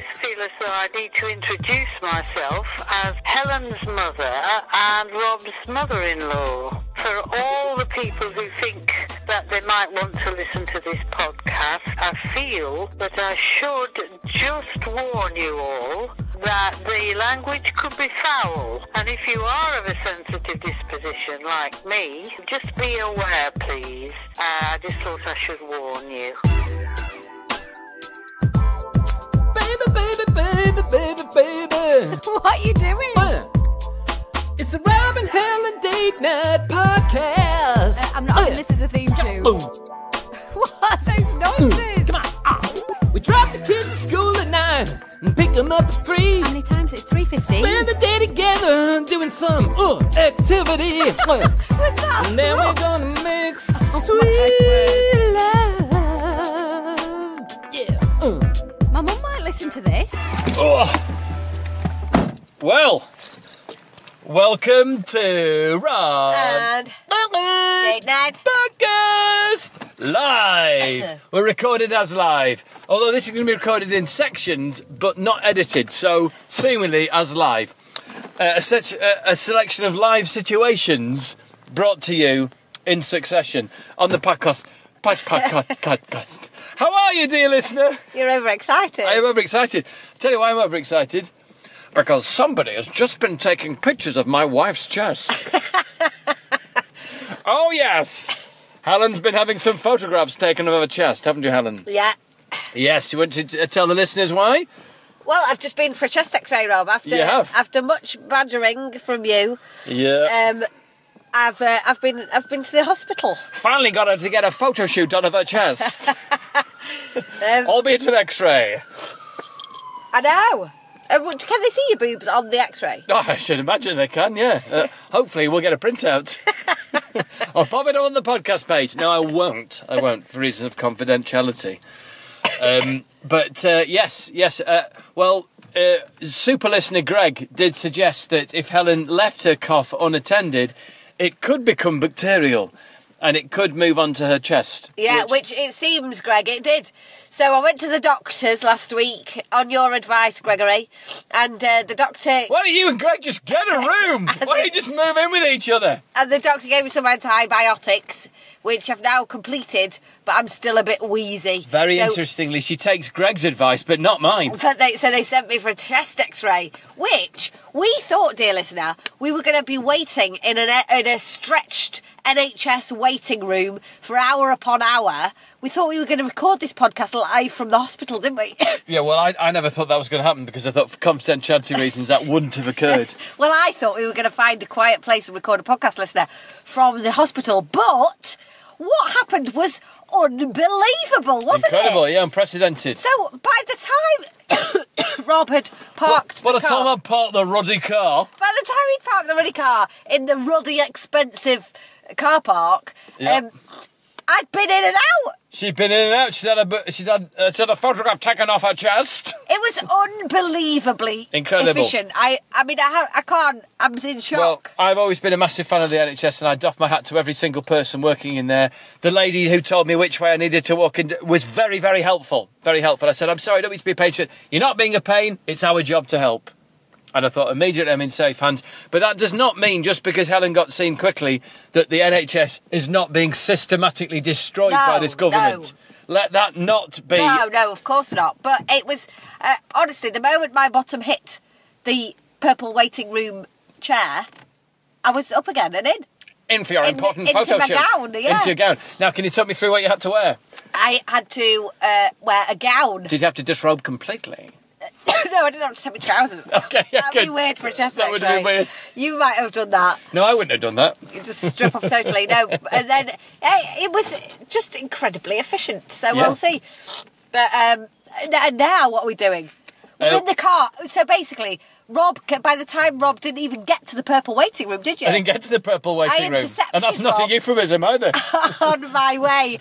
just feel as though I need to introduce myself as Helen's mother and Rob's mother-in-law. For all the people who think that they might want to listen to this podcast, I feel that I should just warn you all that the language could be foul. And if you are of a sensitive disposition like me, just be aware, please. Uh, I just thought I should warn you. Baby, baby, baby. What are you doing? Uh, It's a Rob and Helen date night podcast. Uh, I'm not. Uh, This is a theme tune. Boom. What are those noises? Come on. Ah. We drop the kids at school at nine and pick them up at three. How many times? It's three fifteen. Spend the day together doing some uh, activity. What's that? and then we're gonna make Oh sweet love. Listen to this. Oh. Well, welcome to Rob And date night. Podcast Live. We're recorded as live, although this is going to be recorded in sections but not edited, so seemingly as live. Uh, such a, a selection of live situations brought to you in succession on the podcast. Pod- podcast- podcast. How are you, dear listener? You're overexcited. I am overexcited. I'll tell you why I'm overexcited. Because somebody has just been taking pictures of my wife's chest. oh, yes. Helen's been having some photographs taken of her chest, haven't you, Helen? yeah. Yes. You want to tell the listeners why? Well, I've just been for a chest X-ray, Rob. After You have? after much badgering from you, Yeah. um, I've uh, I've been I've been to the hospital. Finally got her to get a photo shoot done of her chest, Um, albeit an x-ray. I know. Uh, can they see your boobs on the X-ray? Oh, I should imagine they can, yeah. Uh, hopefully we'll get a printout. I'll pop it on the podcast page. No, I won't. I won't for reasons of confidentiality. Um, but uh, yes, yes. Uh, well, uh, super listener Greg did suggest that if Helen left her cough unattended, it could become bacterial and it could move onto her chest. Yeah, which, it seems, Greg, it did. So I went to the doctors last week on your advice, Gregory, and uh, the doctor Why don't you and Greg just get a room? Why don't you just move in with each other? and the doctor gave me some antibiotics, which I've now completed, but I'm still a bit wheezy. Very So- interestingly, she takes Greg's advice, but not mine. But they, so they sent me for a chest X-ray, which we thought, dear listener, we were going to be waiting in an in a stretched NHS waiting room for hour upon hour. We thought we were going to record this podcast live from the hospital, didn't we? Yeah, well, I, I never thought that was going to happen because I thought for confidentiality reasons that wouldn't have occurred. well, I thought we were going to find a quiet place and record a podcast listener from the hospital, but what happened was unbelievable, wasn't it? Incredible, it? yeah, unprecedented. So by the time Rob had parked By the the car, time I parked the ruddy car, By the time he'd parked the ruddy car in the ruddy, expensive car park, Yeah. um, I'd been in and out. she'd been in and out. She'd had a, she'd had, uh, she'd had a photograph taken off her chest. It was unbelievably Incredible. efficient. I, I mean, I, ha- I can't. I'm in shock. Well. I've always been a massive fan of the NHS, and I doff my hat to every single person working in there. The lady who told me which way I needed to walk in was very, very helpful. Very helpful. I said, "I'm sorry, don't mean to be a patient. You're not being a pain. It's our job to help." And I thought immediately I'm in safe hands. But that does not mean just because Helen got seen quickly that the NHS is not being systematically destroyed by this government. No. Let that not be. no, no, of course not. But it was uh, honestly the moment my bottom hit the purple waiting room chair, I was up again and in. In for your In- important into photo my shoot. gown, yeah. Into your gown. Now, can you talk me through what you had to wear? I had to uh, wear a gown. Did you have to disrobe completely? no, I didn't have to take my trousers. off. Okay, That'd be weird for a chest That would have been weird. You might have done that. No, I wouldn't have done that. You just strip off totally. No, and then it was just incredibly efficient. So Yeah. we'll see. But um, now what are we doing? We're Uh, in the car. So basically, Rob. By the time Rob didn't even get to the purple waiting room, did you? I didn't get to the purple waiting room. intercepted And that's not a euphemism either. on my way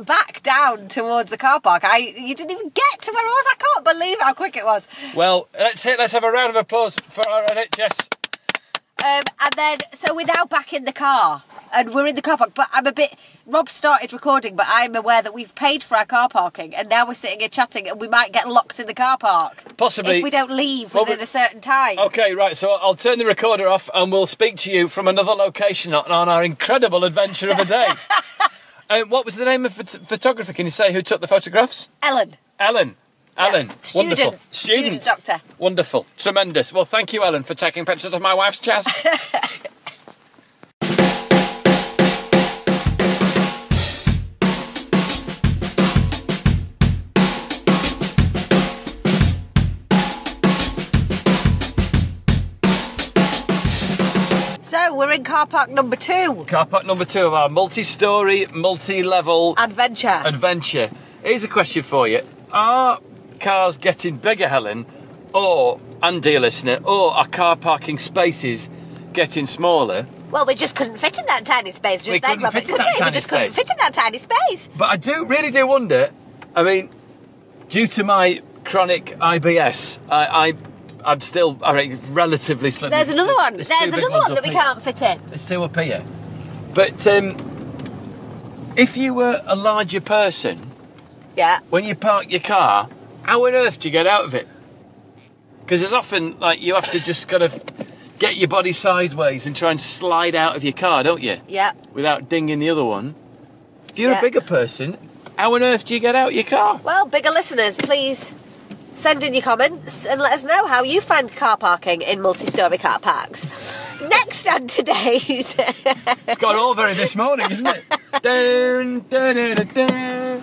back down towards the car park. I you didn't even get to where I was. I can't believe how quick it was. well, let's hit, let's have a round of applause for our NHS. Um, and then, so we're now back in the car. And we're in the car park. But I'm a bit. Rob started recording, but I'm aware that we've paid for our car parking, and now we're sitting here chatting, and we might get locked in the car park Possibly. if we don't leave Well, within we- a certain time. Okay, right. So I'll turn the recorder off, and we'll speak to you from another location on, our incredible adventure of a day. uh, what was the name of the photographer? Can you say who took the photographs? Ellen, Ellen. Ellen. Student. Wonderful. Student doctor. Wonderful. Tremendous. Well, thank you, Ellen, for taking pictures of my wife's chest. car park number two. Car park number two of our multi-story, multi-level Adventure. adventure. Here's a question for you: Are cars getting bigger, Helen, or and dear listener, or are car parking spaces getting smaller? well, we just couldn't fit in that tiny space just We then, couldn't Robert, fit in could that we? We just couldn't fit in that tiny space. But I do really do wonder. I mean, due to my chronic IBS, I, I I'm still I mean, relatively slim. There's another one. There's There's another one that we here. can't fit in. It's two up here. But um, if you were a larger person, Yeah. when you park your car, how on earth do you get out of it? Because it's often like you have to just kind of get your body sideways and try and slide out of your car, don't you? Yeah. Without dinging the other one. If you're Yeah. a bigger person, how on earth do you get out your car? Well, bigger listeners, please Send in your comments and let us know how you find car parking in multi story car parks. Next on today's. it's gone all very this morning, isn't it? dun, dun, dun, dun.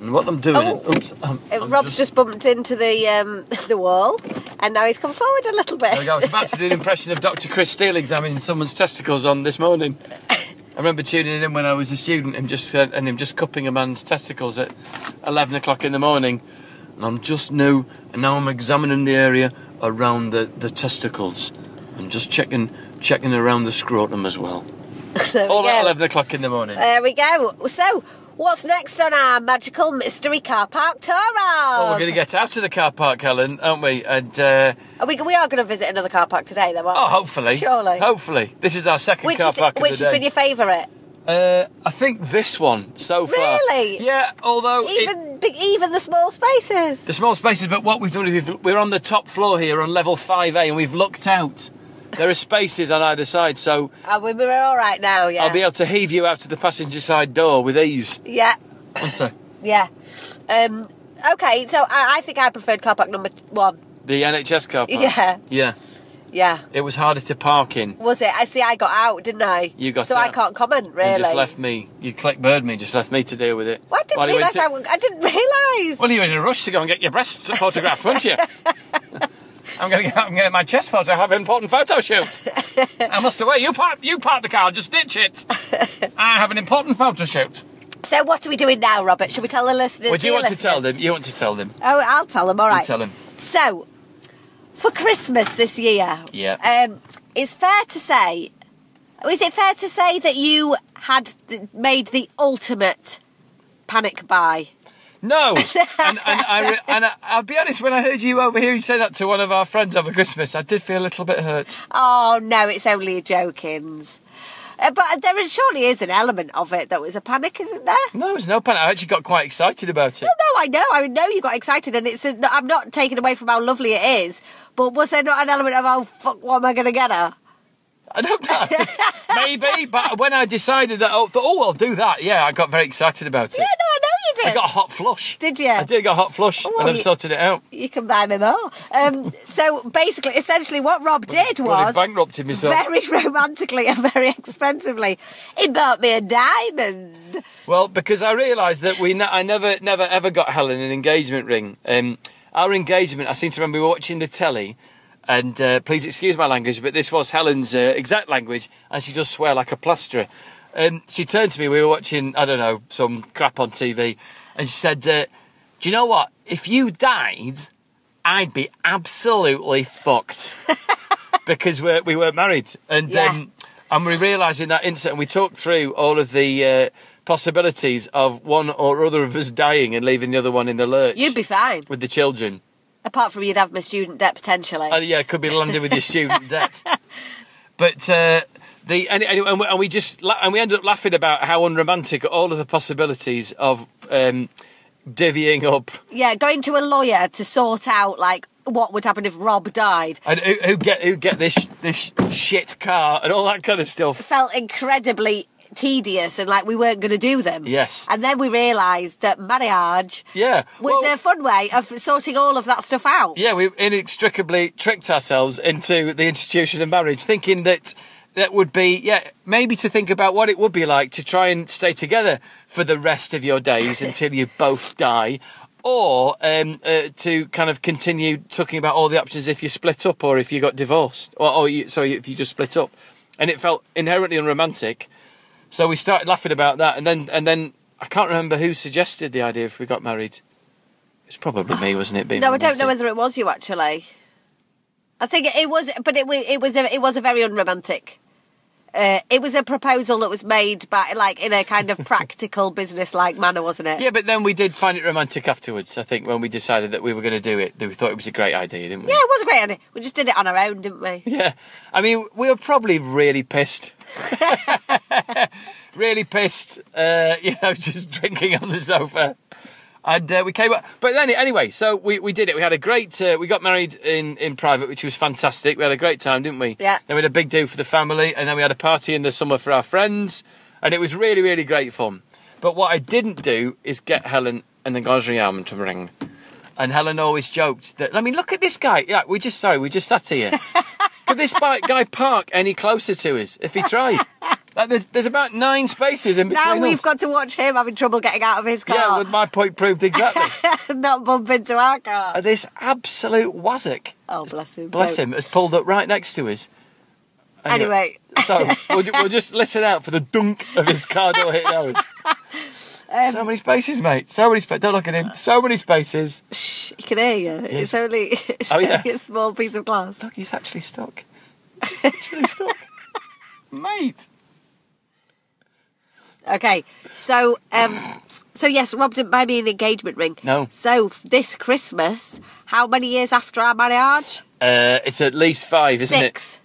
And what I'm doing, oh, oops, um, I'm, I'm Rob's just... just... bumped into the um, the wall, and now he's come forward a little bit. There we go. I was about to do an impression of Dr. Chris Steele examining someone's testicles on this morning. I remember tuning in when I was a student and just uh, and him just cupping a man's testicles at eleven o'clock in the morning. And I'm just new, and now I'm examining the area around the, the testicles. I'm just checking checking around the scrotum as well. All at eleven o'clock in the morning. There we go. So, what's next on our magical mystery car park tour? well, we're going to get out of the car park, Helen, aren't we? And uh, Are we, we are going to visit another car park today, though. oh, we? hopefully, Surely. hopefully, this is our second Which, car is, park of which has day. been your favourite? Uh, I think this one so far. Really? Yeah, although Even big, even the small spaces. the small spaces, but what we've done is we've, we're on the top floor here on level 5A and we've looked out. There are spaces on either side, so Oh, we- we're all right now. Yeah. I'll be able to heave you out to the passenger side door with ease, Yeah. won't I? Yeah. Um, okay, so I, I think I preferred car park number t- one. The NHS car park. Yeah. Yeah. Yeah. It was harder to park in. Was it? I see. I got out, didn't I? You got so I can't comment really. You just left me. You clickbird me, just left me to deal with it. Well, I didn't realise. to- I, I didn't realise. Well, you were in a rush to go and get your breasts photographed, weren't you? I'm going to get, I'm going to get my chest photo. I have an important photo shoot. I must away. You park, you park the car. Just ditch it. I have an important photo shoot. So what are we doing now, Robert? Should we tell the listeners? Would you dear want to tell them? You want to tell them? Oh, I'll tell them. All right. You tell them. So, for Christmas this year, Yeah. um, it's fair to say. Is it fair to say that you had made the ultimate panic buy? No, and, and, I, re- and I, I'll be honest. When I heard you over here, you say that to one of our friends over Christmas, I did feel a little bit hurt. Oh no, it's only a jokings. Uh, but there is, surely is an element of it that was a panic, isn't there? No, there was no panic. I actually got quite excited about it. No, no, I know. I know you got excited, and it's. A, I'm not taking away from how lovely it is. But was there not an element of oh fuck, what am I going to get her? I don't know. Maybe, but when I decided that, oh, oh, I'll do that. Yeah, I got very excited about it. Yeah, no, I know you did. I got a hot flush. Did you? I did get a hot flush, Oh, and I've you- sorted it out. You can buy me more. Um, so basically, essentially, what Rob did was bankrupted myself. very romantically and very expensively. He bought me a diamond. Well, because I realised that we, I never, never, ever got Helen an engagement ring. Um, our engagement, I seem to remember we were watching the telly, and uh, please excuse my language, but this was Helen's uh, exact language, and she does swear like a plasterer. Um, she turned to me, we were watching, I don't know, some crap on TV, and she said, uh, "Do you know what? If you died, I'd be absolutely fucked." because we're, we weren't married. And Yeah. um, and we realised in that instant, we talked through all of the uh, possibilities of one or other of us dying and leaving the other one in the lurch You'd be fine. with the children. Apart from you'd have my student debt potentially. Uh, yeah, it could be landed with your student debt. But uh, the and, and, and we- and we just and we ended up laughing about how unromantic all of the possibilities of um, divvying up yeah, going to a lawyer to sort out like what would happen if Rob died and who, who get who get this this shit car and all that kind of stuff. felt incredibly tedious and like we weren't going to do them. Yes. And then we realised that marriage Yeah, was well- a fun way of sorting all of that stuff out. Yeah, we inextricably tricked ourselves into the institution of marriage, thinking that that would be, yeah, maybe to think about what it would be like to try and stay together for the rest of your days until you both die. Or um, uh, to kind of continue talking about all the options if you split up or if you got divorced, or, or you, sorry, if you just split up, and it felt inherently unromantic. So we started laughing about that, and then and then I can't remember who suggested the idea if we got married. It's probably me, wasn't it? Being No, I don't know whether it was you actually. I think it was, but it it was a, it was a very unromantic. Uh, it was a proposal that was made by like in a kind of practical business like manner, wasn't it? Yeah, but then we did find it romantic afterwards. I think when we decided that we were going to do it, that we thought it was a great idea, didn't we? Yeah, it was a great idea. We just did it on our own, didn't we? Yeah. I mean, we were probably really pissed. really pissed. Uh, you know, just drinking on the sofa. And uh, we came up, but then anyway, so we, we did it. We had a great. Uh, we got married in, in private, which was fantastic. We had a great time, didn't we? Yeah. Then we had a big do for the family, and then we had a party in the summer for our friends, and it was really really great fun. But what I didn't do is get Helen an engagement to ring. And Helen always joked that. I mean, look at this guy. Yeah, we just sorry, we just sat here. Could this guy park any closer to us if he tried? Like, there's, there's about nine spaces in between Now we've us. got to watch him having trouble getting out of his car. Yeah, well, my point proved exactly. not bump into our car. This absolute wazzock, Oh, bless him. bless Don't. him, has pulled up right next to us. Uh, Anyway, so we'll, we'll just listen out for the dunk of his car door hitting ours. Um, so many spaces, mate. So many spaces. Don't look at him. So many spaces. shh, he can hear you. It's only, it's Oh, yeah. only a small piece of glass. Look, he's actually stuck. He's actually stuck. Mate. Okay, so um, so yes, Rob didn't buy me an engagement ring. No. So this Christmas, how many years after our marriage? Uh, it's at least five, isn't Six. it?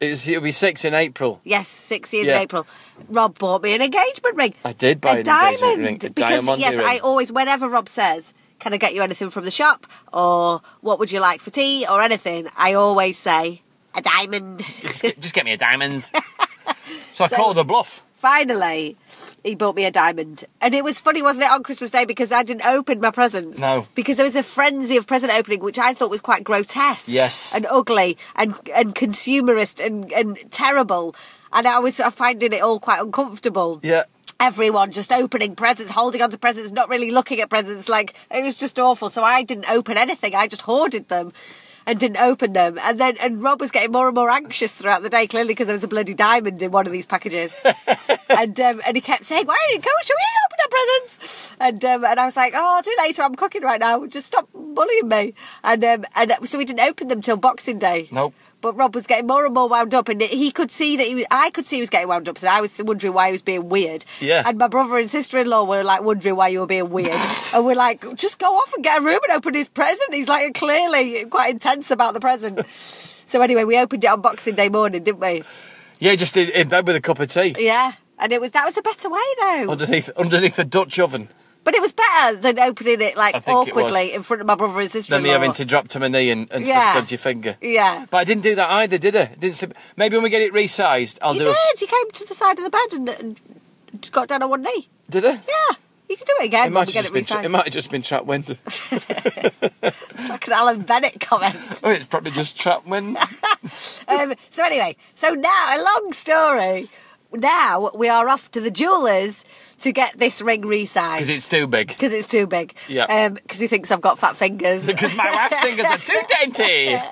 It's, it'll be six in April. Yes, six years Yeah. in April. Rob bought me an engagement ring. I did buy a an diamond. engagement ring. A because diamond yes, ring. I always, whenever Rob says, "Can I get you anything from the shop?" or "What would you like for tea?" or anything, I always say, "A diamond." just, get, just get me a diamond. so I called a bluff. Finally, he bought me a diamond. And it was funny, wasn't it, on Christmas Day because I didn't open my presents. No. Because there was a frenzy of present opening, which I thought was quite grotesque. Yes. And ugly and, and consumerist and, and terrible. And I was finding it all quite uncomfortable. Yeah. Everyone just opening presents, holding onto presents, not really looking at presents. Like, it was just awful. So I didn't open anything. I just hoarded them. And didn't open them, and then and Rob was getting more and more anxious throughout the day, clearly because there was a bloody diamond in one of these packages, and um, and he kept saying, "Why didn't go? Shall we open our presents?" And um, and I was like, "Oh, I'll do later. I'm cooking right now. Just stop bullying me." And um, and so we didn't open them till Boxing Day. Nope. But Rob was getting more and more wound up, and he could see that he was, I could see he was getting wound up, so I was wondering why he was being weird. Yeah. And my brother and sister in law were like wondering why you were being weird. and we're like, just go off and get a room and open his present. He's like clearly quite intense about the present. so anyway, we opened it on Boxing Day morning, didn't we? Yeah, just in, in bed with a cup of tea Yeah. And it was that was a better way though. underneath underneath the Dutch oven. But it was better than opening it like I think it awkwardly in front of my brother and sister Then in me having to drop to my knee and, and Yeah. stuff onto your finger. Yeah. But I didn't do that either, did I? Didn't slip. Maybe when we get it resized, I'll You do. did. You came to the side of the bed and, and got down on one knee. Did I? Yeah. You can do it again It might, have get just tra- it might have just been trap wind. It's like an Alan Bennett comment. oh, it's probably just trap wind. um, so anyway, so now a long story. Now we are off to the jewellers to get this ring resized Because it's too big. because it's too big. Yeah. Um, because he thinks I've got fat fingers. Because my wife's fingers are too dainty.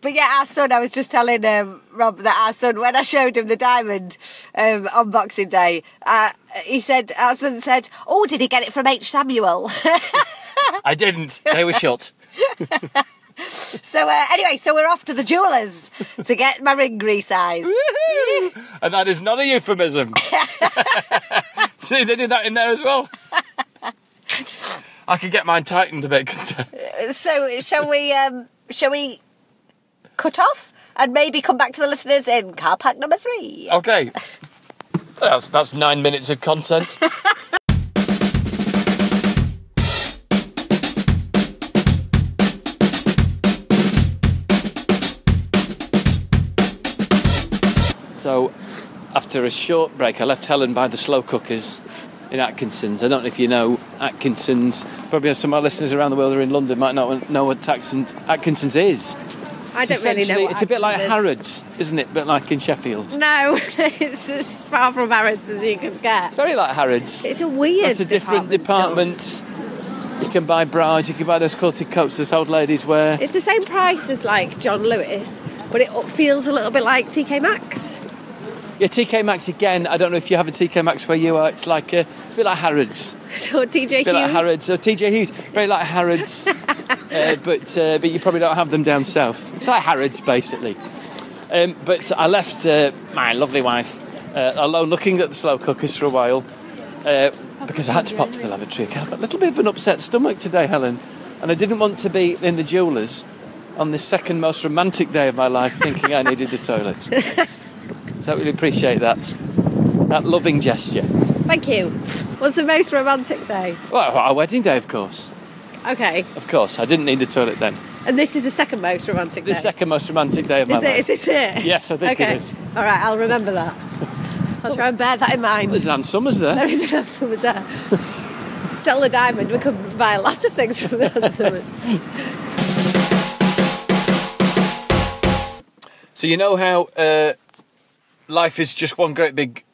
But yeah, our son, I was just telling um, Rob that our son, when I showed him the diamond um, on Boxing Day, uh, he said, our son said, Oh, did he get it from H. Samuel? I didn't. They were shut. So uh, anyway, so we're off to the jewellers to get my ring resized. And that is not a euphemism. See, they do that in there as well. I could get mine tightened a bit, couldn't I? So shall we? Um, shall we cut off and maybe come back to the listeners in car park number three? Okay. That's, that's nine minutes of content. so, after a short break, I left Helen by the slow cookers in Atkinson's. I don't know if you know Atkinson's. Probably some of our listeners around the world who are in London might not know what Atkinson's, Atkinson's is. I don't really know. It's a bit like is. Harrods, isn't it? A bit like in Sheffield. No, it's as far from Harrods as you could get. It's very like Harrods. It's a weird. Lots of different department store. You can buy bras, you can buy those quilted coats this old ladies wear. It's the same price as like John Lewis, but it feels a little bit like TK Maxx. Yeah, TK Maxx again. I don't know if you have a TK Maxx where you are. It's like a, it's a bit like Harrods. or TJ Hughes. like Harrods or TJ Hughes. Very like Harrods, uh, but uh, but you probably don't have them down south. It's like Harrods basically. Um, but I left uh, my lovely wife uh, alone, looking at the slow cookers for a while, uh, because I had to pop to the lavatory. I have a little bit of an upset stomach today, Helen, and I didn't want to be in the jewellers on this second most romantic day of my life, thinking I needed the toilet. so I really appreciate that, that loving gesture. Thank you. What's the most romantic day? Well, our wedding day, of course. Okay, Of course, I didn't need the toilet then. and this is the second most romantic The day. second most romantic day of my Is it? life. Is this it? Yes, I think okay. it is. All right, I'll remember that. I'll try and bear that in mind. There's Ann Summers there. There is an answer was there. Sell the diamond. We could buy a lot of things from the answers. So you know how uh, life is just one great big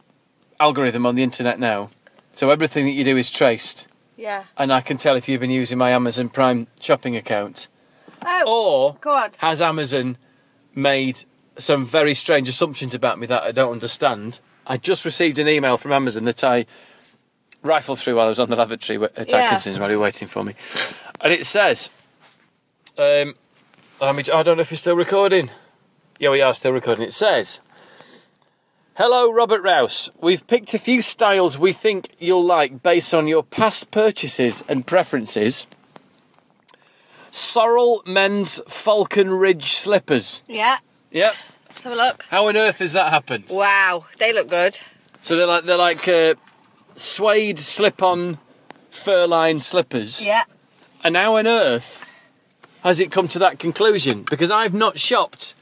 algorithm on the internet now. So everything that you do is traced, yeah. and I can tell if you've been using my Amazon Prime shopping account, Oh, or go on. has Amazon made some very strange assumptions about me that I don't understand. I just received an email from Amazon that I rifled through while I was on the lavatory at Yeah. Atkinson's while they were waiting for me, and it says, um, I don't know if you're still recording. Yeah, we are still recording. It says, "Hello, Robert Rouse. We've picked a few styles we think you'll like based on your past purchases and preferences." Sorel men's Falcon Ridge slippers. Yeah. Yep. Let's have a look. How on earth has that happened? Wow, they look good. So they're like they're like uh, suede slip-on fur-lined slippers. Yeah. And how on earth has it come to that conclusion? Because I've not shopped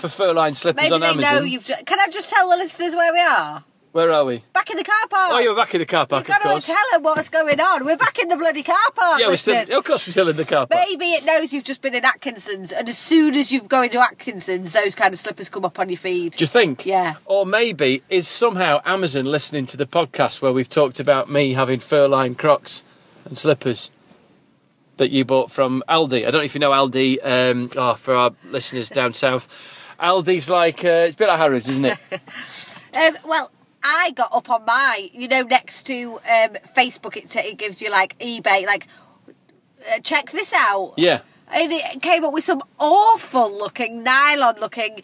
for fur-lined slippers Maybe on they Amazon. know you've. Ju- Can I just tell the listeners where we are? Where are we? Back in the car park. Oh, you're back in the car park, You've of got to tell them what's going on. We're back in the bloody car park. yeah, we're still. listeners. Of course, we're still in the car park. Maybe it knows you've just been in Atkinson's, and as soon as you go into Atkinson's, those kind of slippers come up on your feed. Do you think? Yeah. Or maybe is somehow Amazon listening to the podcast where we've talked about me having fur-lined Crocs and slippers that you bought from Aldi. I don't know if you know Aldi. Um, oh, for our listeners down south, Aldi's like uh, it's a bit like Harrods, isn't it? Um, well, I got up on my, you know, next to um, Facebook, it, it gives you like eBay, like, uh, check this out. yeah. And it came up with some awful looking, nylon looking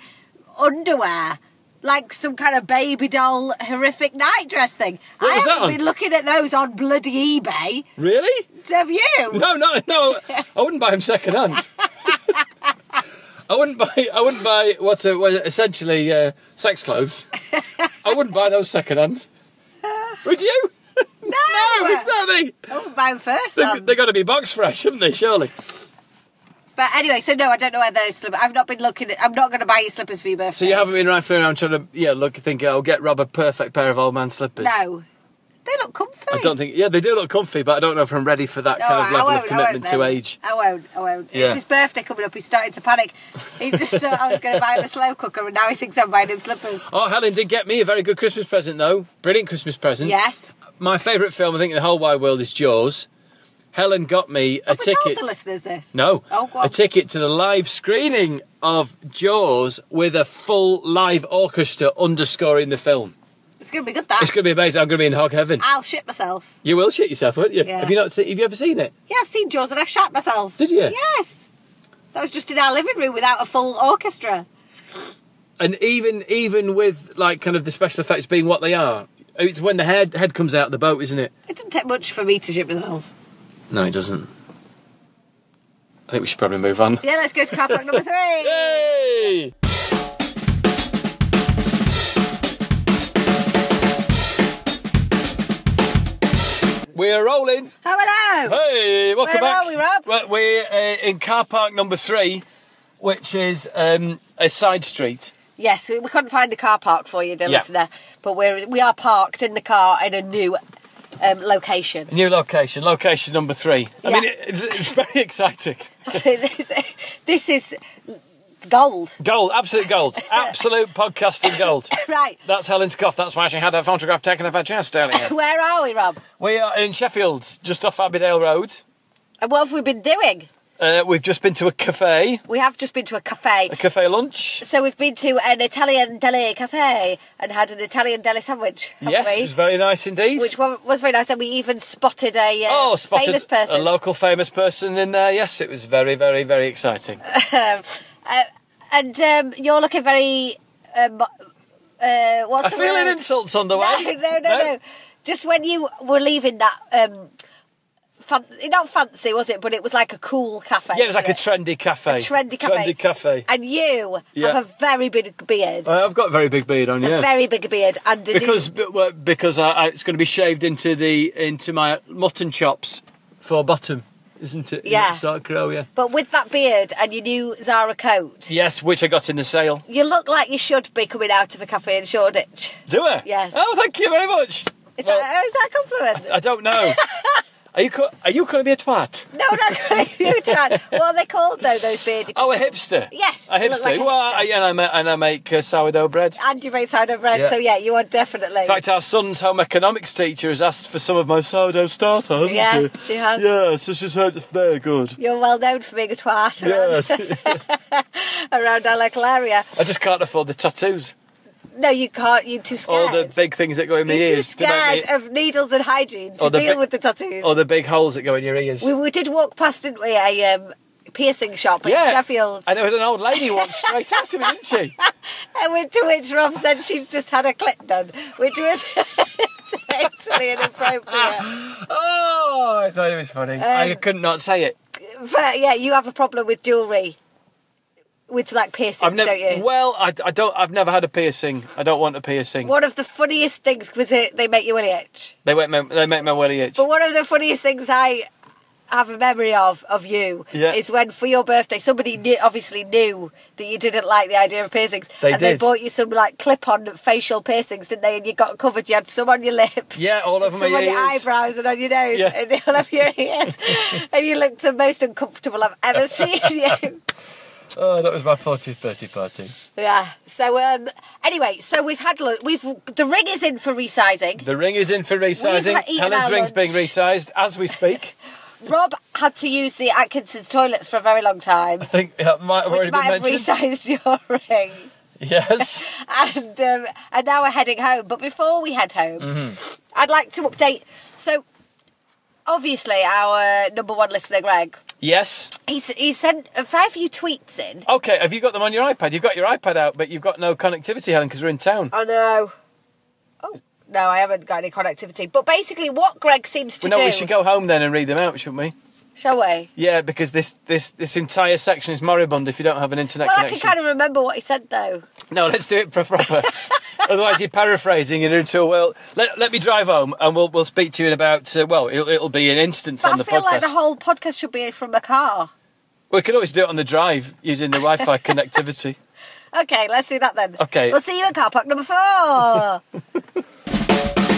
underwear. Like some kind of baby doll horrific nightdress thing. What I was haven't on? been looking at those on bloody eBay. Really? Have you? No, no, no. I wouldn't buy them second hand. I wouldn't buy. I wouldn't buy what's a, well, essentially uh, sex clothes. I wouldn't buy those second hand. Would you? No! No, exactly. I would buy them first. They, then. they got to be box fresh, haven't they? Surely. But anyway, so no, I don't know where those slippers. I've not been looking. At, I'm not going to buy you slippers for your birthday. So you haven't been rifling around trying to, yeah, look, think I'll get Rob a perfect pair of old man slippers. No, they look comfy. I don't think, yeah, they do look comfy, but I don't know if I'm ready for that No, kind of I level of commitment to age. I won't. I won't. Yeah. It's his birthday coming up. He's starting to panic. He just thought I was going to buy him a slow cooker, and now he thinks I'm buying him slippers. Oh, Helen did get me a very good Christmas present, though. Brilliant Christmas present. Yes. My favourite film, I think, in the whole wide world is Jaws. Helen got me a Have we ticket. told the listeners this? No, Oh, a ticket to the live screening of Jaws with a full live orchestra underscoring the film. It's going to be good. That. It's going to be amazing. I'm going to be in hog heaven. I'll shit myself. You will shit yourself, won't you? Yeah. Have you not? Seen, have you ever seen it? Yeah, I've seen Jaws and I shat myself. Did you? Yes. That was just in our living room without a full orchestra. And even even with like kind of the special effects being what they are, it's when the head head comes out of the boat, isn't it? It didn't take much for me to shit myself. No, it doesn't. I think we should probably move on. Yeah, let's go to car park number three. Yay! We are rolling. Oh, hello. Hey, welcome Where back. are we, Rob? Well, We're uh, in car park number three, which is um, a side street. Yes, we we couldn't find a car park for you, dear Yeah. listener, but we're we are parked in the car in a new um, location. New location, location number three. I Yeah. mean, it, it's- it's very exciting. this, this is gold, Gold, absolute gold, absolute podcasting gold. right? That's Helen's cough. That's why she had her photograph taken of her chest earlier. Where are we, Rob? we are in Sheffield, just off Abbeydale Road. And what have we been doing? Uh, we've just been to a cafe, We have just been to a cafe. a cafe lunch. So we've been to an Italian deli cafe and had an Italian deli sandwich. Yes, we? it was very nice indeed. which was very nice, and we even spotted a uh, Oh, spotted famous person. a local famous person in there. Yes, it was very, very, very exciting. Uh, and um, you're looking very. Um, uh, what's I the feel word? an insults on the way. No, no, no, no. Just when you were leaving that. Um, fan- not fancy, was it? But it was like a cool cafe. Yeah, it was like a trendy cafe. A trendy cafe. Trendy cafe. And you Yeah. have a very big beard. Uh, I've got a very big beard on, a very big beard. And a new- because well, because I, I, it's going to be shaved into the into my mutton chops for bottom, isn't it? Yeah. Start to grow, yeah. But with that beard and your new Zara coat, Yes, which I got in the sale. you look like you should be coming out of a cafe in Shoreditch. Do I? Yes. Oh, thank you very much. Is, Well, that, is that a compliment? I don't know. are you are you going to be a twat? no, not you, Dad. What are they called though? Those bearded. People? Oh, a hipster. Yes, a hipster. like a well, I, and I make, and I make uh, sourdough bread. And you make sourdough bread, Yeah. so yeah, you are definitely. In fact, our son's home economics teacher has asked for some of my sourdough starter, hasn't Yeah, she? she has. Yeah, so she's heard it's very good. You're well known for being a twat around, Yes. around our local area. I just can't afford the tattoos. No, you can't. You're too scared. All the big things that go in my You're too ears. to make scared me- of needles and hygiene to deal big- with the tattoos. or the big holes that go in your ears. we, we did walk past, didn't we, a um, piercing shop in yeah. Sheffield. And there was an old lady walked straight out to me, didn't she? And to which Rob said she's just had a clip done, which was totally inappropriate. Oh, I thought it was funny. I Um, could not say it. But yeah, you have a problem with jewellery, with like piercings, never. don't you? Well, I, I don't. I've never had a piercing. I don't want a piercing. One of the funniest things was it they make you willy itch. They make my, they make my willy itch. But one of the funniest things I have a memory of of you Yeah. is when for your birthday somebody knew, obviously knew that you didn't like the idea of piercings They and they did. bought you some like clip-on facial piercings didn't they and you got covered you had some on your lips Yeah, all over some my on your ears. eyebrows and on your nose Yeah. and all over your ears and you looked the most uncomfortable I've ever seen you Oh, that was my 40th birthday party. yeah so um anyway so we've had lo- we've the ring is in for resizing The ring is in for resizing. We've eaten Helen's our ring's being resized as we speak. Rob had to use the Atkinson's toilets for a very long time I think that might have which already might been have mentioned. resized your ring Yes. and um, and now we're heading home. But before we head home, Mm-hmm. I'd like to update. So, obviously, our number one listener, Greg, yes. he's he sent a fair few tweets in. Okay, have you got them on your iPad? You've got your iPad out, but you've got no connectivity, Helen, because we're in town. Oh no! Oh no, I haven't got any connectivity. But basically, what Greg seems to Well, no, do. we should go home then and read them out, shouldn't we? Shall we? Yeah, because this this this entire section is moribund if you don't have an internet Well, I can kind of remember what he said though. No, let's do it for proper. Otherwise, you're paraphrasing it into a well. Let, let me drive home, and we'll we'll speak to you in about. Uh, well, it'll, it'll be an instance But on I the feel podcast. like the whole podcast should be from a car. We can always do it on the drive using the Wi-Fi connectivity. Okay, let's do that then. Okay. We'll see you at car park number four.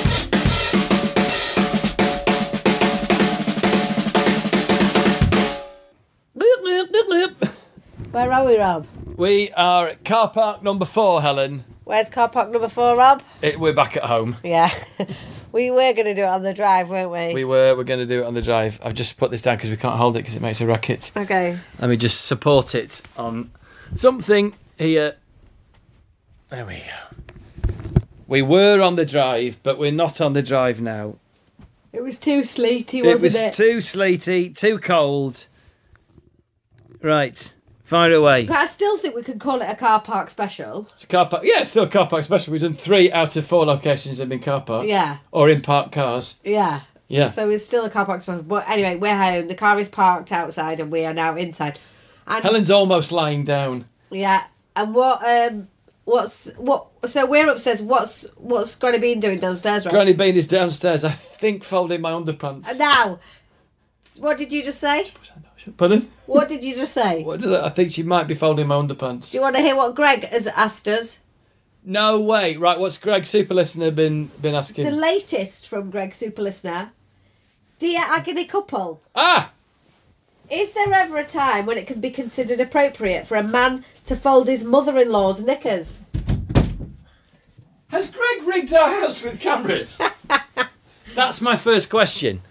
Where are we, Rob? we are at car park number four, Helen. Where's car park number four, Rob? It, we're back at home. Yeah. we were going to do it on the drive, weren't we? We were we're going to do it on the drive. I've just put this down because we can't hold it because it makes a racket. Okay. Let me just support it on something here. There we go. We were on the drive, but we're not on the drive now. It was too sleety, wasn't it? Was it was too sleety, too cold. Right, fire away. But I still think we could call it a car park special. It's a car park. Yeah, it's still a car park special. We've done three out of four locations have been car parks. Yeah. Or in parked cars. Yeah. Yeah. So it's still a car park special. But anyway, we're home. The car is parked outside, and we are now inside. And Helen's almost lying down. yeah. And what um what's what? So we're upstairs. What's what's Granny been doing downstairs? Right Granny Bean is downstairs, I think, folding my underpants. And now, what did you just say? Pardon? What did you just say? What did I, I think she might be folding my underpants. Do you want to hear what Greg has asked us? No way. Right, what's Greg Super Listener been been asking? The latest from Greg Super Listener. Dear agony couple, ah! is there ever a time when it can be considered appropriate for a man to fold his mother-in-law's knickers? Has Greg rigged our house with cameras? That's my first question.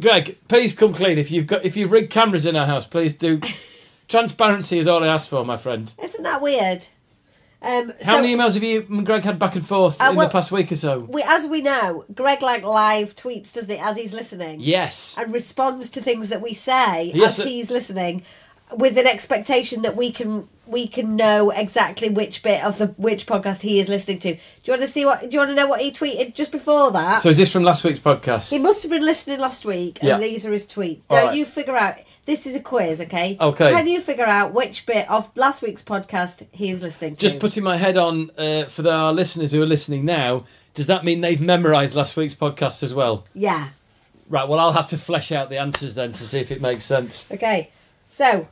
Greg, please come clean. If you've got if you've rigged cameras in our house, please do. Transparency is all I ask for, my friend. Isn't that weird? Um, How so many emails have you and Greg had back and forth Uh, in well- the past week or so? we, as we know, Greg like live tweets, doesn't he, as he's listening, Yes. and responds to things that we say Yes, as uh, he's listening, with an expectation that we can we can know exactly which bit of the which podcast he is listening to. Do you want to see what? Do you want to know what he tweeted just before that? So is this from last week's podcast? He must have been listening last week, and Yeah. these are his tweets. All Now right. you figure out. This is a quiz, okay? Okay. Can you figure out which bit of last week's podcast he is listening to? Just putting my head on uh, for the, our listeners who are listening now. Does that mean they've memorised last week's podcast as well? Yeah. Right. Well, I'll have to flesh out the answers then to see if it makes sense. Okay. So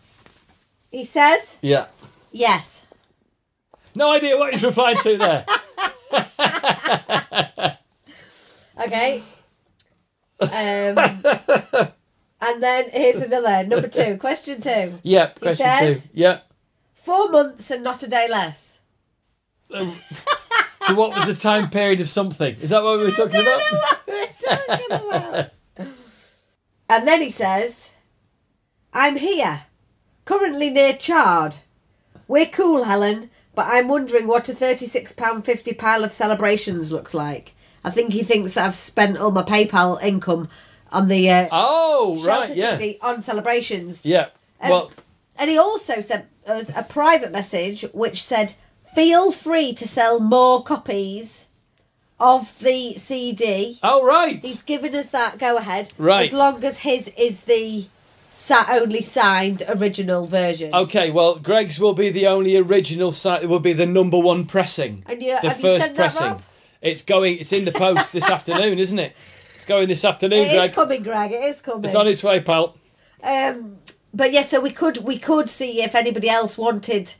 he says Yeah. yes. No idea what he's replying to there. Okay. Um, and then here's another number two. Question two. Yep. Question says- two. Yep. Four months and not a day less. So what was the time period of something? Is that what we were talking I don't about? know what we're talking about. and then he says, I'm here, currently near Chard. We're cool, Helen, but I'm wondering what a £36.50 pile of celebrations looks like. I think he thinks that I've spent all my PayPal income on the uh, Oh, right. Yeah. On celebrations. Yeah. Um, Well, And he also sent us a private message which said, feel free to sell more copies of the CD. oh, right. He's given us that go ahead. Right. As long as his is the sa- only signed original version. Okay, well, Greg's will be the only original site. It will be the number one pressing. And you- the have you first that, pressing. Rob? It's going. It's in the post this afternoon, isn't it? It's going this afternoon, It Greg. is coming, Greg. It is coming. it's on its way, pal. um, but yeah, so we could we could see if anybody else wanted.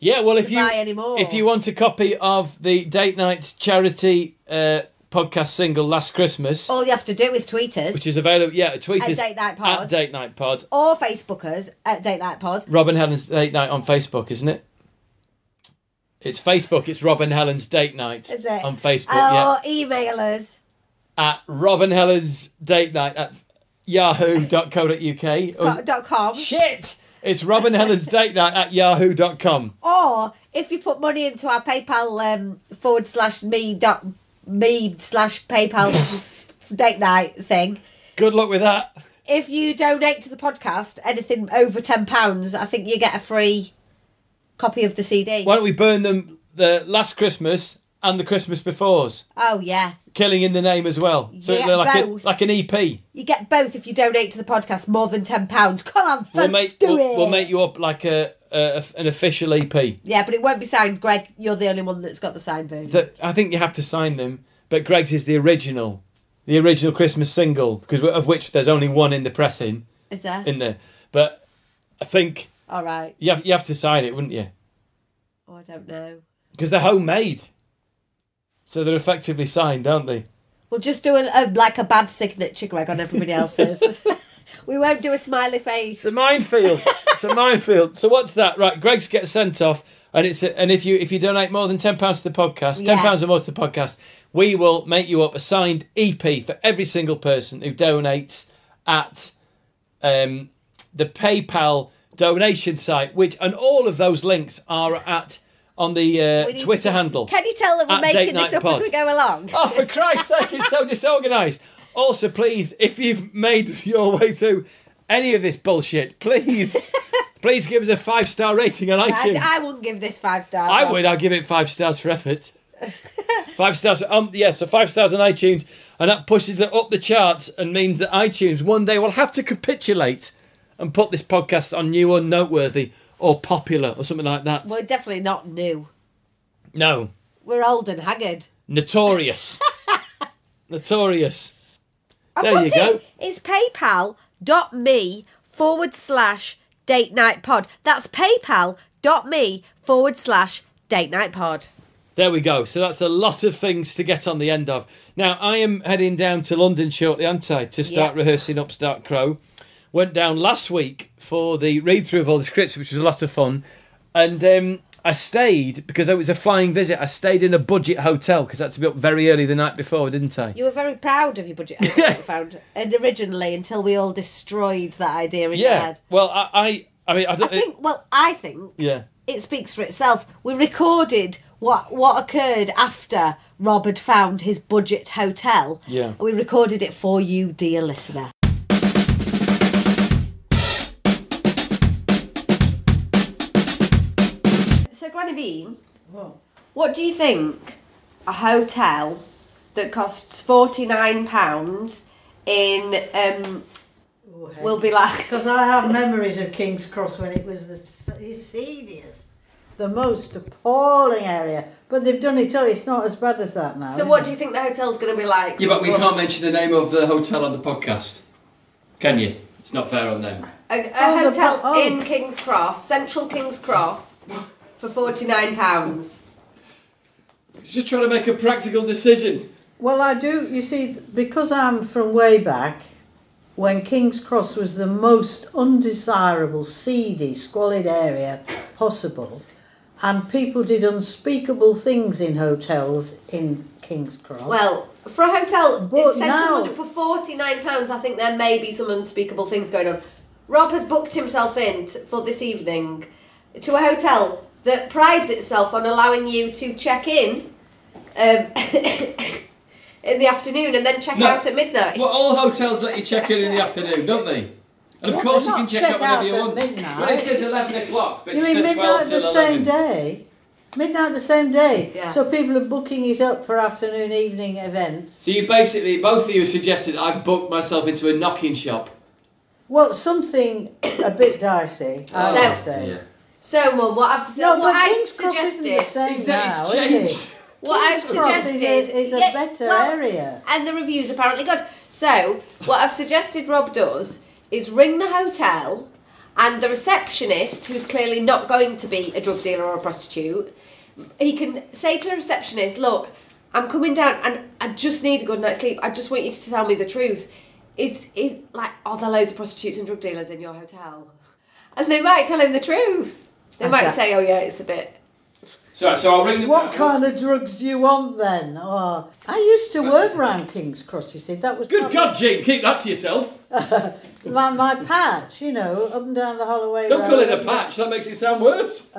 Yeah, well, if you buy any more. if you want a copy of the Date Night charity uh, podcast single last Christmas, All you have to do is tweet us which is available, yeah, tweet At us Date Night Pod. at Date Night Pod. or Facebook us at Date Night Pod. Rob and Helen's Date Night on Facebook, isn't it? It's Facebook. It's Rob and Helen's Date Night Is it? on Facebook. yeah. Or email us. at Rob and Helen's date night at yahoo.co.uk. Or- Dot, dot com. Shit! It's Rob and Helen's date night at yahoo.com. Or if you put money into our PayPal um, forward slash me dot me slash PayPal date night thing. Good luck with that. If you donate to the podcast anything over ten pounds, I think you get a free copy of the CD. Why don't we burn them the last Christmas and the Christmas before's? Oh yeah, Killing in the name as well. So Yeah, they're like, a, like an EP. you get both if you donate to the podcast more than ten pounds. Come on, folks, We'll make, do we'll, it. we'll make you up like a, a an official EP. Yeah, but it won't be signed. Greg, you're the only one that's got the signed version. That I think you have to sign them, but Greg's is the original, the original Christmas single, because of which there's only one in the pressing Is there? in there. But I think All right. you have, you have to sign it, wouldn't you? Oh, I don't know. Because they're homemade. So they're effectively signed, aren't they? We'll just do a, a like a bad signature, Greg, on everybody else's. we won't do a smiley face. It's a minefield. it's a minefield. So what's that? Right, Greg's gets sent off, and it's a, and if you if you donate more than ten pounds to the podcast, ten Yeah. pounds or more to the podcast, we will make you up a signed EP for every single person who donates at um, the PayPal donation site, which and all of those links are at on the uh, Twitter to- handle. Can you tell that we're making this up Pod. as we go along? Oh, for Christ's sake, it's so disorganised. Also, please, if you've made your way through any of this bullshit, please, please give us a five star rating on iTunes. I, I wouldn't give this five stars. I would. I'll give it five stars for effort. Five stars. Um, yeah, so five stars on iTunes, and that pushes it up the charts and means that iTunes one day will have to capitulate and put this podcast on new or noteworthy or popular or something like that. We're definitely not new. No, We're old and haggard. notorious, notorious. I've There you go. it. It's paypal.me forward slash date night pod. That's paypal.me forward slash date night pod. There we go. So that's a lot of things to get on the end of. Now I am heading down to London shortly, aren't I, to start Yeah. rehearsing Upstart Crow. Went down last week for the read through of all the scripts, which was a lot of fun, and um, I stayed because it was a flying visit. I stayed in a budget hotel because I had to be up very early the night before, didn't I? You were very proud of your budget hotel found, and originally until we all destroyed that idea in your Yeah. head. Well, I, I, I mean, I I don't. think. Well, I think yeah. it speaks for itself. We recorded what what occurred after Rob had found his budget hotel. Yeah. And we recorded it for you, dear listener. So, Granny Bean, what do you think a hotel that costs forty nine pounds in um will be like? Because I have memories of King's Cross when it was the seediest, the most appalling area. But they've done it all. It's not as bad as that now. So, what do you think the hotel's going to be like? Yeah, but we can't mention the name of the hotel on the podcast, can you? It's not fair on them. A, a Oh, the hotel po- oh. in King's Cross, Central King's Cross, for forty nine pounds. Just trying to make a practical decision. Well, I do. You see, because I'm from way back, when King's Cross was the most undesirable, seedy, squalid area possible, and people did unspeakable things in hotels in King's Cross. Well, for a hotel in But Central now- London for forty nine pounds, I think there may be some unspeakable things going on. Rob has booked himself in t- for this evening to a hotel that prides itself on allowing you to check in um, in the afternoon and then check No. out at midnight. Well, all hotels let you check in in the afternoon, don't they? And of Yeah, course you can check, check out whenever out you at want. midnight. Well, it says 11 o'clock, but you mean midnight the till same day? Midnight the same day. Yeah. So people are booking it up for afternoon, evening events. So you basically, both of you suggested I've booked myself into a knocking shop. Well, something a bit dicey, I So- would say. So, Mum, what I've No, what but I've King's the suggested. same Exactly, now, it's is changed. it? What I've King's Cross suggested is a, is a Yeah, better well, area. and the reviews apparently good. So what I've suggested Rob does is ring the hotel, and the receptionist, who's clearly not going to be a drug dealer or a prostitute, he can say to the receptionist, "Look, I'm coming down, and I just need a good night's sleep. I just want you to tell me the truth. Is is like are there loads of prostitutes and drug dealers in your hotel?" And they might tell him the truth. They might say, "Oh yeah, it's a bit." So, so I'll ring the What kind of drugs do you want then? Oh, I used to work round King's Cross, you see. That was Good probably God, Jean, keep that to yourself. my, my patch, you know, up and down the Holloway Don't Road. call it a patch, that makes it sound worse.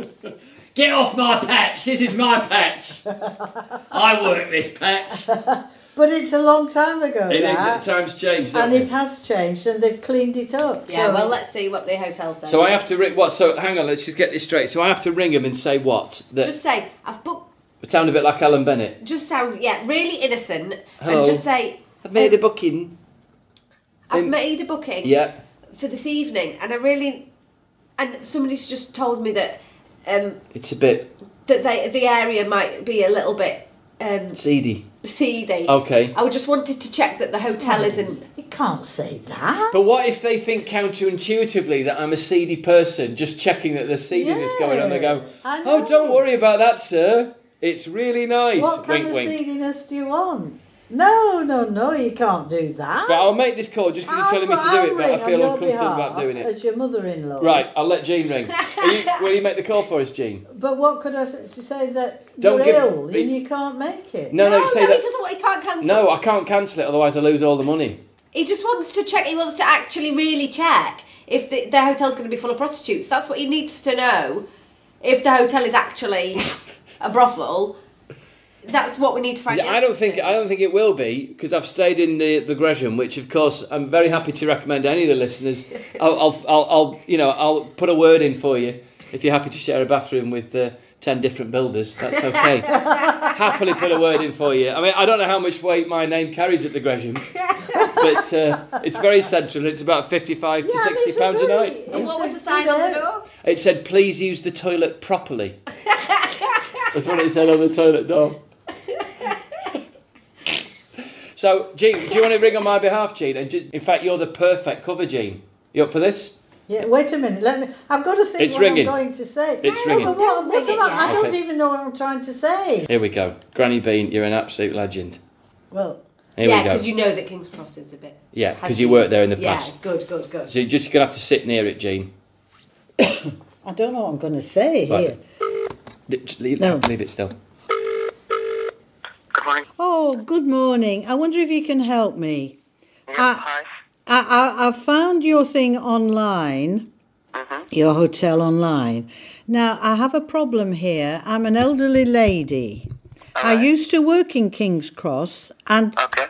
Get off my patch, this is my patch. I work this patch. But it's a long time ago, It is, that. times changed. and haven't it has changed and they've cleaned it up. Yeah, so- well, let's see what the hotel says. So I have to ring. What? So hang on. Let's just get this straight. So I have to ring him and say what? That just say I've booked. sound a bit like Alan Bennett. Just sound yeah, really innocent, Hello. and just say I've made a booking. I've Um, made a booking Yeah. for this evening, and I really, and somebody's just told me that um It's a bit that they the area might be a little bit um seedy. Seedy. Okay. I just wanted to check that the hotel oh, isn't. You can't say that. But what if they think counterintuitively that I'm a seedy person, just checking that the there's seediness going on? They go, I "Oh, don't worry about that, sir. It's really nice." What kind wink, of wink. seediness do you want? No, no, no, you can't do that. But I'll make this call just because you're telling me to do it, but I feel on your uncomfortable about doing it. As your mother-in-law. Right, I'll let Jean ring. Are you, will you make the call for us, Jean? But what could I say? Say that Don't you're ill be- and you can't make it. No, no, no, you say no, that. he doesn't. want- He can't cancel. No, I can't cancel it, otherwise I lose all the money. He just wants to check. He wants to actually really check if the, the hotel's going to be full of prostitutes. That's what he needs to know. If the hotel is actually a brothel, that's what we need to find Yeah, out. I don't think I don't think it will be because I've stayed in the the Gresham, which of course I'm very happy to recommend to any of the listeners. I'll, I'll, I'll, I'll you know I'll put a word in for you. if you're happy to share a bathroom with uh, 10 different builders, that's okay. Happily put a word in for you. I mean, I don't know how much weight my name carries at the Gresham, but uh, it's very central it's about 55 to 60 it's a pounds a night. And what was the sign on the door? It said, please use the toilet properly. That's what it said on the toilet door. So, Jean, do you want to ring on my behalf, Jean? And in fact, you're the perfect cover, Jean. You up for this? Yeah, wait a minute. Let me. I've got to think It's what ringing. I'm going to say. It's no, ringing. But what, what am I, I don't Okay. even know what I'm trying to say. Here we go. Granny Bean, you're an absolute legend. Well, Here yeah, we go. because you know that King's Cross is a bit. Yeah, because you worked there in the yeah, past. good, good, good. So you're just going to have to sit near it, Jean. I don't know what I'm going to say Right. here. Li- Just leave, No. leave it still. Morning. Oh, good morning. I wonder if you can help me. Yes, Uh, hi. I, I, I found your thing online, your hotel online. Now, I have a problem here. I'm an elderly lady. I used to work in King's Cross, and Okay.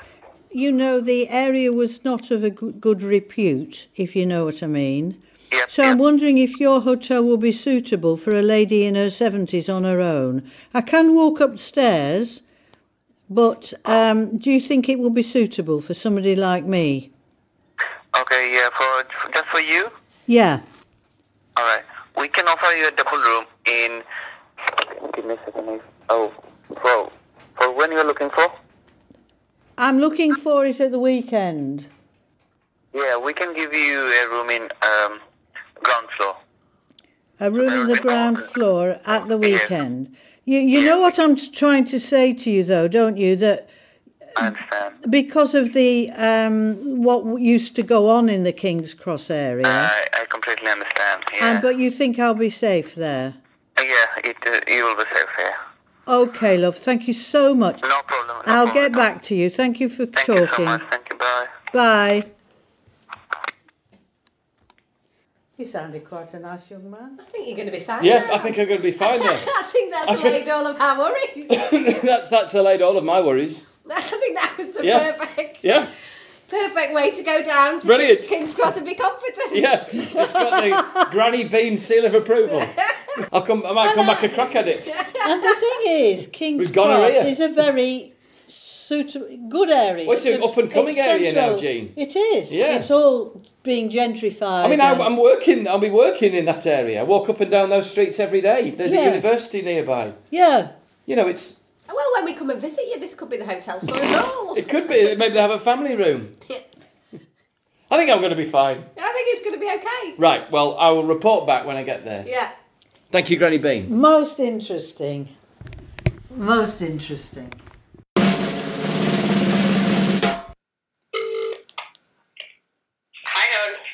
you know, the area was not of a good repute, if you know what I mean. Yep. So yep. I'm wondering if your hotel will be suitable for a lady in her 70s on her own. I can walk upstairs, but um, do you think it will be suitable for somebody like me? Okay, yeah, for just for you. Yeah. All right. We can offer you a double room in. Give me a second. Oh, for for when you're looking for? I'm looking for it at the weekend. Yeah, we can give you a room in um, ground floor. A room in the ground floor at the weekend. You, you know what I'm trying to say to you, though, don't you? That I understand. because of the um, what used to go on in the King's Cross area, I, I completely understand. Yeah. and but you think I'll be safe there? yeah, it uh, you will be safe here. Okay, love. Thank you so much. No problem. No I'll problem get back to you. Thank you for Thank you so talking. much. Thank you. Bye. Bye. He sounded quite a nice young man. I think you're going to be fine. Yeah, now. I think I'm going to be fine there. I think that's I think- allayed all of our worries. that's, that's allayed all of my worries. I think that was the Yeah. perfect, Yeah, perfect way to go down to Brilliant. King's Cross and be confident. yeah. It's got the Granny Bean seal of approval. I'll come, I might come back a crack at it. And the thing is, King's Cross is a very suitable, good area. Well, it's an up-and-coming it's area now, central. Jean. It is. Yeah. It's all being gentrified. I mean, I, I'm working. I'll be working in that area. I walk up and down those streets every day. There's Yeah. a university nearby. yeah. You know, it's Well, when we come and visit you, this could be the hotel for us all. it could be. Maybe they have a family room. I think I'm going to be fine. I think it's going to be okay. Right. Well, I will report back when I get there. Yeah. Thank you, Granny Bean. Most interesting. Most interesting.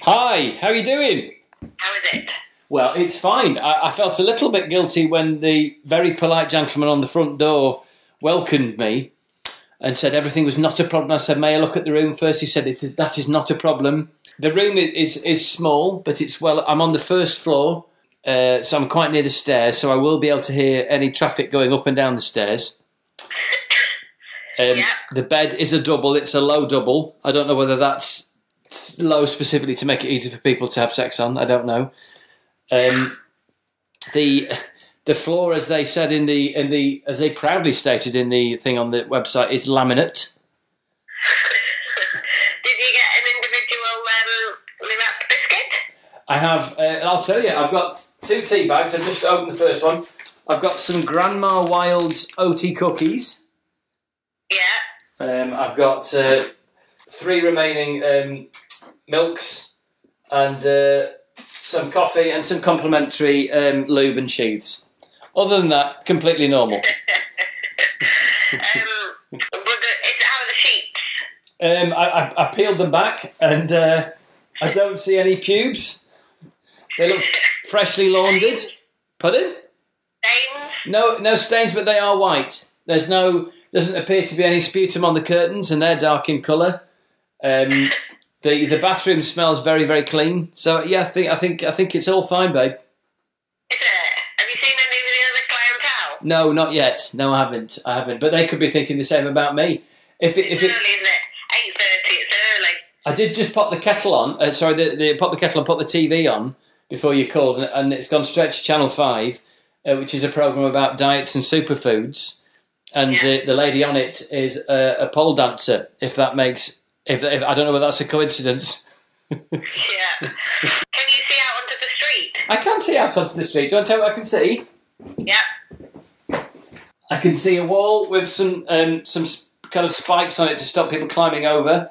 Hi, How are you doing? How is it? Well, it's fine. I, I felt a little bit guilty when the very polite gentleman on the front door welcomed me and said everything was not a problem. I said, "May I look at the room first? He said, is, "That is not a problem." The room i- is is small, but it's well. I'm on the first floor, uh, so I'm quite near the stairs, so I will be able to hear any traffic going up and down the stairs. Um, Yeah. The bed is a double. It's a low double. I don't know whether that's low specifically to make it easy for people to have sex on. I don't know. Um, the the floor, as they said in the in the as they proudly stated in the thing on the website, is laminate. Did you get an individual um, biscuit? I have. Uh, and I'll tell you, I've got two tea bags. I've just opened the first one. I've got some Grandma Wild's OT cookies. Yeah. Um, I've got uh, three remaining um, milks and uh, some coffee and some complimentary um, lube and sheaths. Other than that, completely normal. Um, but the, it's out of the sheets. Um, I, I, I peeled them back and uh, I don't see any pubes. They look freshly laundered. Pardon? Stains. No, no stains, but they are white. There's no, doesn't appear to be any sputum on the curtains, and they're dark in colour. Um, the the bathroom smells very very clean. So yeah, I think I think I think it's all fine, babe. Is it? Have you seen any of the clientele? No, not yet. No, I haven't. I haven't. But they could be thinking the same about me. If it, if It's it, early, isn't it? Eight thirty. It's early. I did just pop the kettle on. Uh, sorry, the, the pop the kettle and put the TV on before you called, and, and it's gone straight to Channel Five, uh, which is a program about diets and superfoods. And the, the lady on it is a, a pole dancer. If that makes, if, if I don't know whether that's a coincidence. Yeah. Can you see out onto the street? I can see out onto the street. Do you want to tell me what I can see? Yeah. I can see a wall with some um, some kind of spikes on it to stop people climbing over.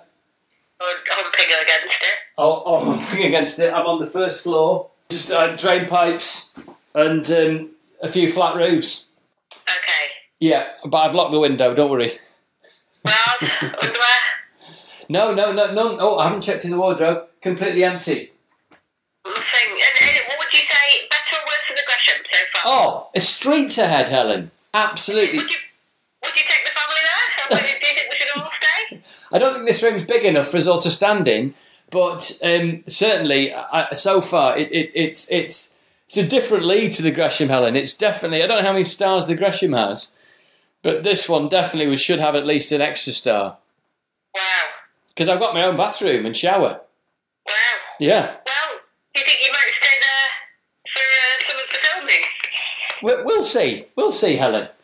Or humping against it. Oh, oh humping against it. I'm on the first floor. Just uh, drain pipes and um, a few flat roofs. Okay. Yeah, but I've locked the window. Don't worry. Well? No, no, no, no. Oh, I haven't checked in the wardrobe. Completely empty. Nothing. And, and what would you say, better or worse than a Gresham so far? Oh, a streets ahead, Helen. Absolutely. Would you, would you take the family there? Do you think we should all stay? I don't think this room's big enough for us all to stand in, but um, certainly, I, so far, it, it, it's it's it's a different lead to the Gresham Helen. It's definitely I don't know how many stars the Gresham has, but this one definitely should have at least an extra star Wow. Because I've got my own bathroom and shower. Wow. Yeah, Well, do you think you might stay there for uh, some of the filming? we'll, we'll see. We'll see, Helen.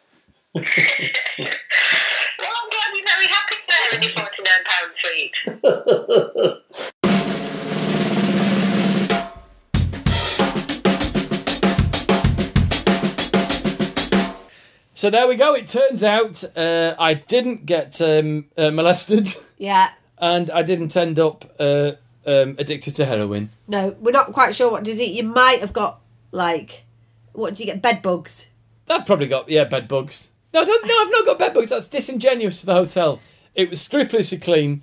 Well, I'm glad you're very happy there in your £49 suite. So there we go. It turns out uh, I didn't get um, uh, molested, Yeah. And I didn't end up uh, um, addicted to heroin. No, we're not quite sure what does it. You might have got like, what do you get? Bed bugs. I've probably got yeah bed bugs. No, I don't, no, I've not got bed bugs. That's disingenuous to the hotel. It was scrupulously clean,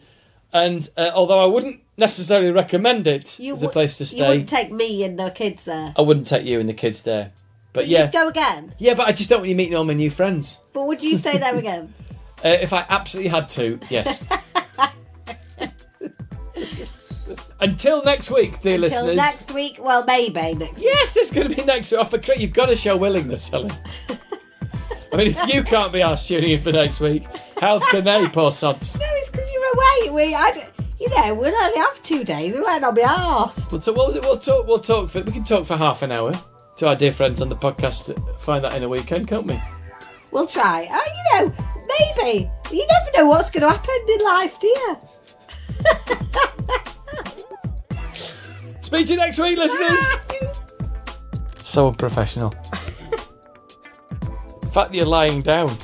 and uh, although I wouldn't necessarily recommend it You as a place to stay, You wouldn't take me and the kids there. I wouldn't take you and the kids there. But yeah, You'd go again. yeah, but I just don't want you meeting all my new friends. But would you stay there again? Uh, if I absolutely had to, yes. Until next week, dear Till listeners. next week. Well, maybe next week. Yes, there's going to be next week. Off the crit. You've got to show willingness, Helen. I mean, if you can't be asked tuning in for next week, how can they, poor sods? No, it's because you're away. We, I, you know, we'll only have two days. We might not be asked. We'll, talk, we'll, we'll talk. We'll talk for. We can talk for half an hour to our dear friends on the podcast. Find that in a weekend, can't we? We'll try. Oh, you know, maybe. You never know what's going to happen in life, do you? Speak to you next week, listeners. so unprofessional. the fact that you're lying down.